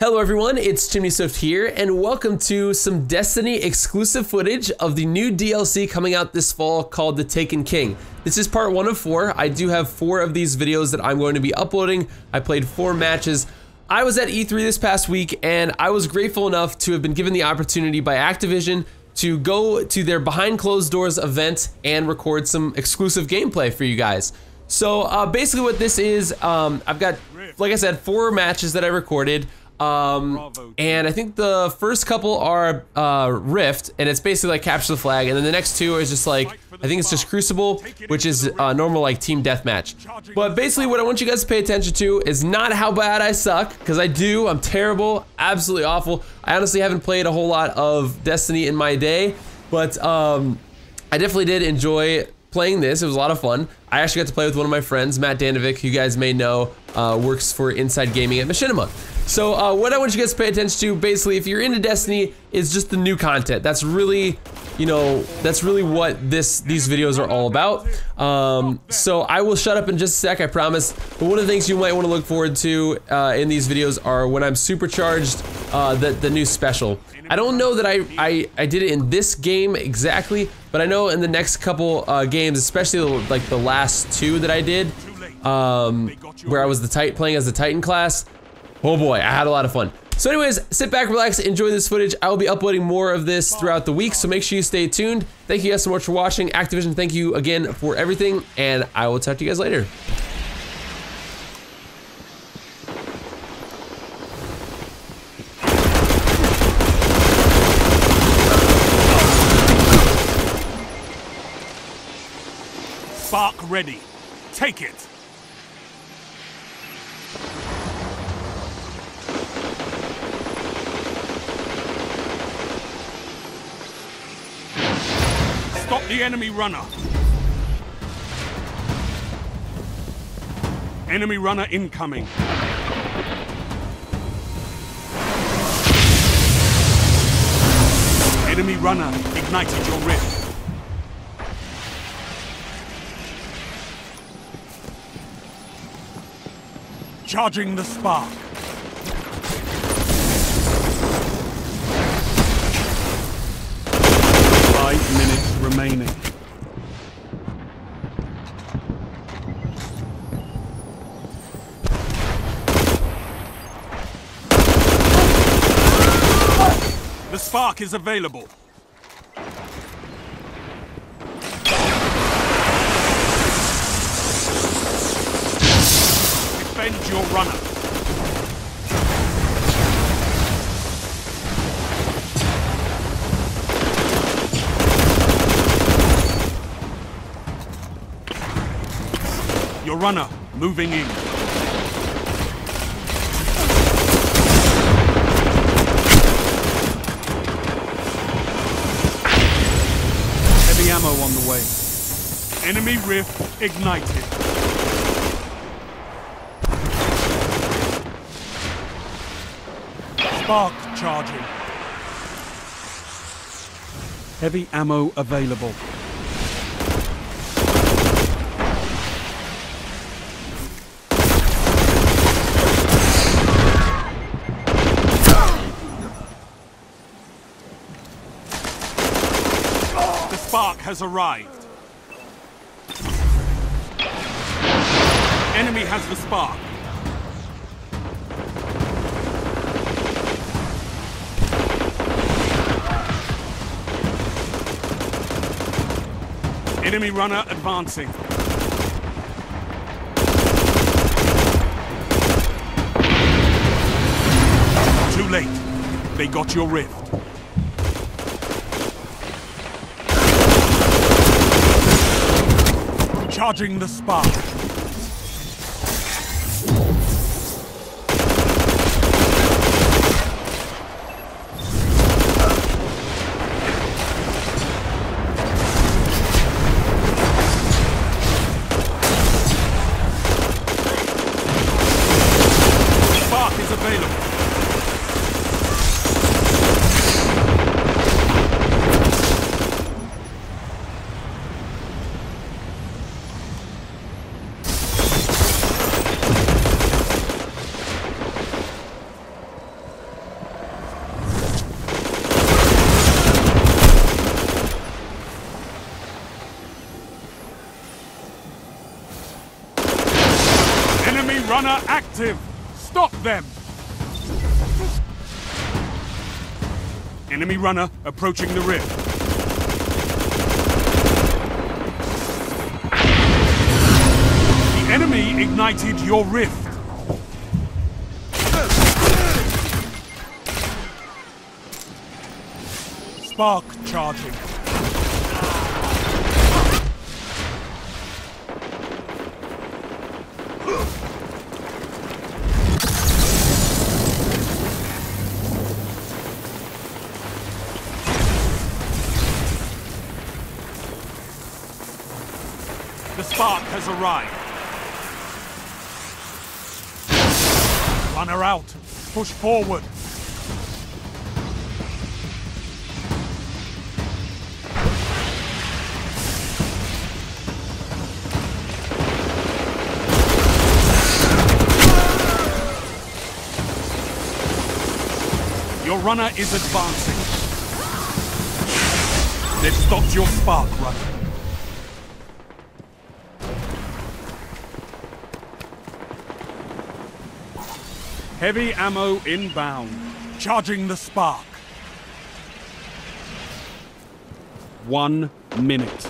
Hello everyone, it's Chimney Swift here, and welcome to some Destiny exclusive footage of the new DLC coming out this fall called The Taken King. This is part one of four. I do have four of these videos that I'm going to be uploading. I played four matches. I was at E3 this past week, and I was grateful enough to have been given the opportunity by Activision to go to their behind closed doors event and record some exclusive gameplay for you guys. So uh, basically what this is, um, I've got, like I said, four matches that I recorded. Um, and I think the first couple are uh, Rift, and it's basically like capture the flag, and then the next two is just like I think it's just Crucible, which is uh, normal like team deathmatch. But basically, what I want you guys to pay attention to is not how bad I suck, because I do. I'm terrible, absolutely awful. I honestly haven't played a whole lot of Destiny in my day, but um, I definitely did enjoy playing this. It was a lot of fun. I actually got to play with one of my friends, Matt Danovic, who you guys may know uh, works for Inside Gaming at Machinima. So uh, what I want you guys to pay attention to, basically, if you're into Destiny, is just the new content. That's really, you know, that's really what this these videos are all about. Um, so I will shut up in just a sec, I promise. But one of the things you might want to look forward to uh, in these videos are when I'm supercharged, uh, the the new special. I don't know that I, I I did it in this game exactly, but I know in the next couple uh, games, especially like the last two that I did, um, where I was the tight playing as the Titan class. Oh boy, I had a lot of fun. So anyways, sit back, relax, enjoy this footage. I will be uploading more of this throughout the week, so make sure you stay tuned. Thank you guys so much for watching. Activision, thank you again for everything, and I will talk to you guys later. Spark ready. Take it. Stop the enemy runner. Enemy runner incoming. Enemy runner ignited your rift. Charging the spark. Remaining. The spark is available. Defend your runner. Your runner moving in. Heavy ammo on the way. Enemy rift ignited. Spark charging. Heavy ammo available. Spark has arrived. Enemy has the spark. Enemy runner advancing. Too late. They got your rift. Charging the spark is available. Runner active! Stop them! Enemy runner approaching the rift. The enemy ignited your rift. Spark charging. Spark has arrived. Runner out. Push forward. Your runner is advancing. They've stopped your spark runner. Heavy ammo inbound. Charging the spark. One minute.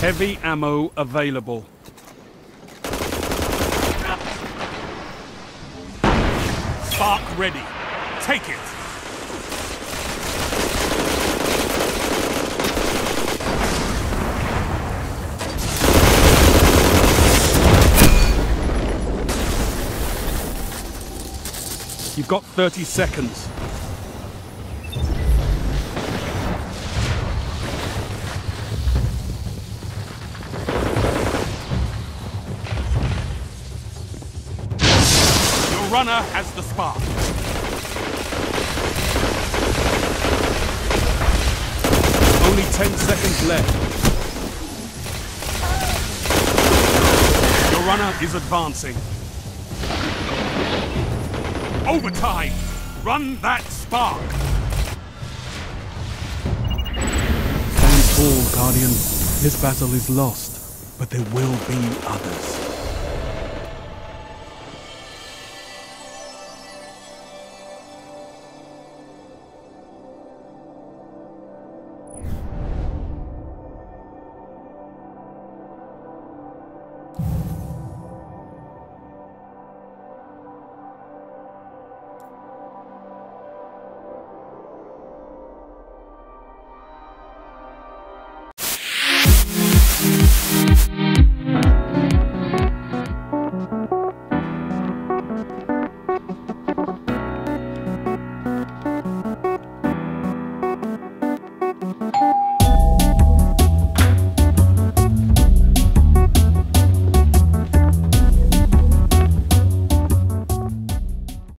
Heavy ammo available. Spark ready. Take it. You've got 30 seconds. Your runner has the spark. Only 10 seconds left. Your runner is advancing. Overtime! Run that spark! Stand tall, Guardian. This battle is lost, but there will be others.